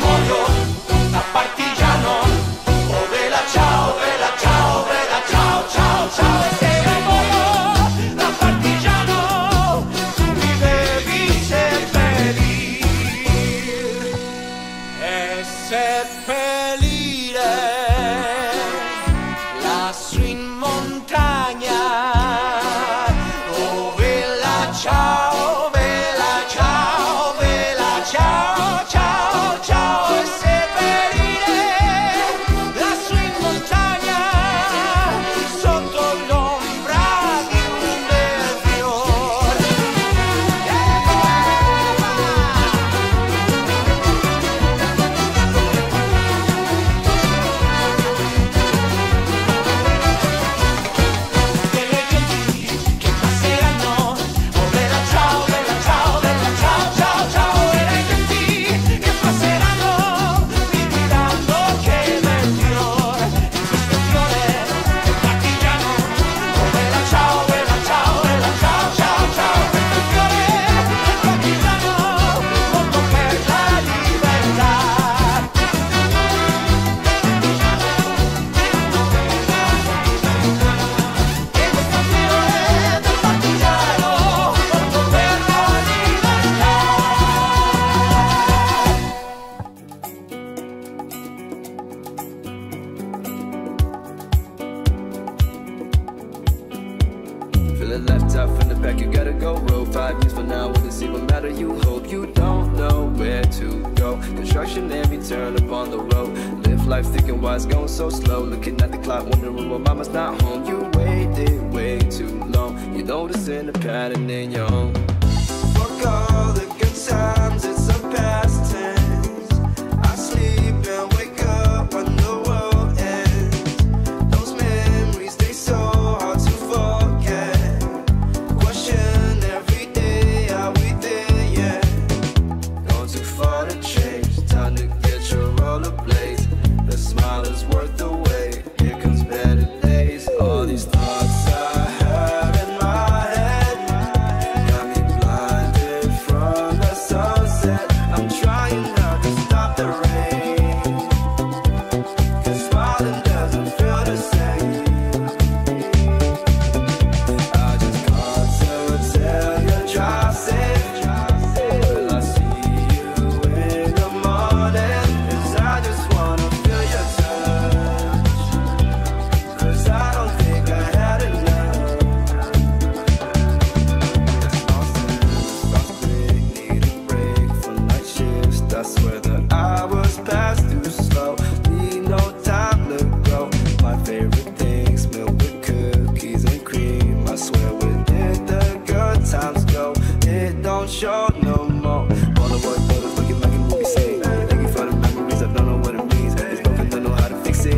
como yo, a partir the left out from the back, you gotta go road. Five years from now, will this even matter? You hope you don't know where to go. Construction and return upon the road. Live life thinking why it's going so slow. Looking at the clock, wondering why mama's not home. You waited way too long. You notice in the pattern in your own. Fuck all the good times.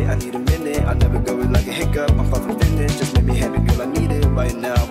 I need a minute. I never go like a hiccup. I'm finished. Just make me happy, girl. I need it right now.